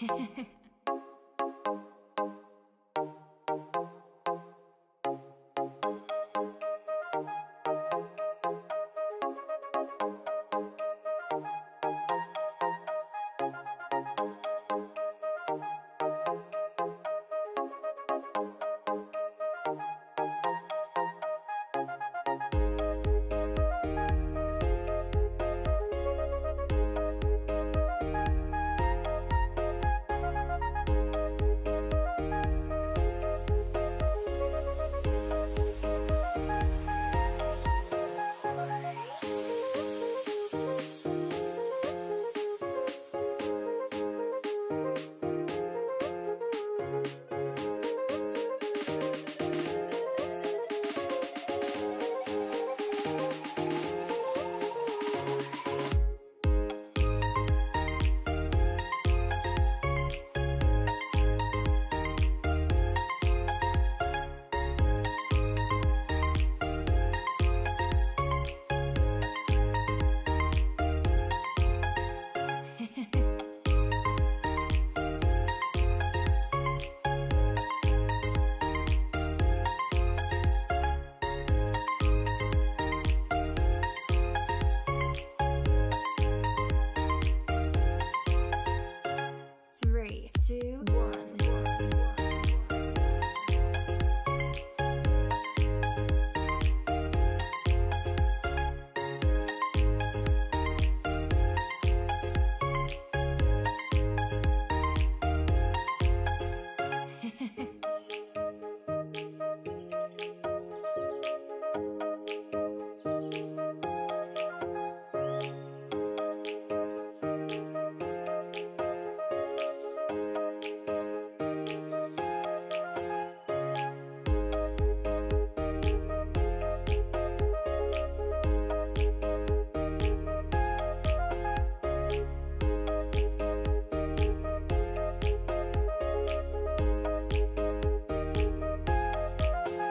Hehehehe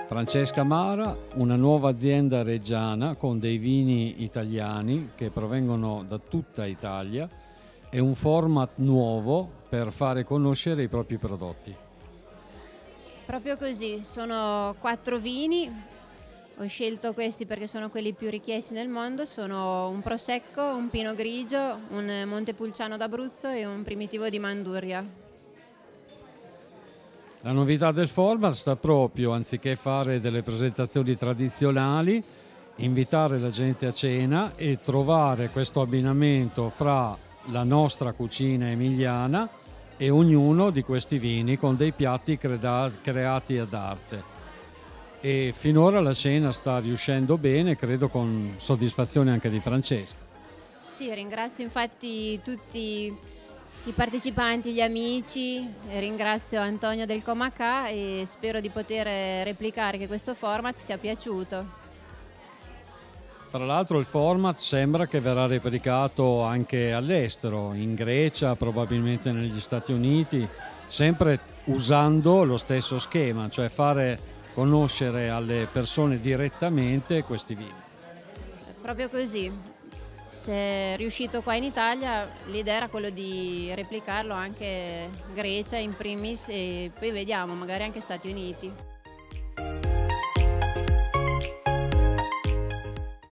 Francesca Mara, una nuova azienda reggiana con dei vini italiani che provengono da tutta Italia e un format nuovo per fare conoscere i propri prodotti. Proprio così, sono quattro vini, ho scelto questi perché sono quelli più richiesti nel mondo, sono un Prosecco, un Pino Grigio, un Montepulciano d'Abruzzo e un Primitivo di Manduria. La novità del format sta proprio, anziché fare delle presentazioni tradizionali, invitare la gente a cena e trovare questo abbinamento fra la nostra cucina emiliana e ognuno di questi vini con dei piatti creda- creati ad arte. E finora la cena sta riuscendo bene, credo con soddisfazione anche di Francesco. Sì, ringrazio infatti tutti i partecipanti, gli amici, ringrazio Antonio del Comacà e spero di poter replicare che questo format sia piaciuto. Tra l'altro il format sembra che verrà replicato anche all'estero, in Grecia, probabilmente negli Stati Uniti, sempre usando lo stesso schema, cioè fare conoscere alle persone direttamente questi vini. Proprio così. Se è riuscito qua in Italia, l'idea era quello di replicarlo anche in Grecia in primis e poi vediamo, magari anche Stati Uniti.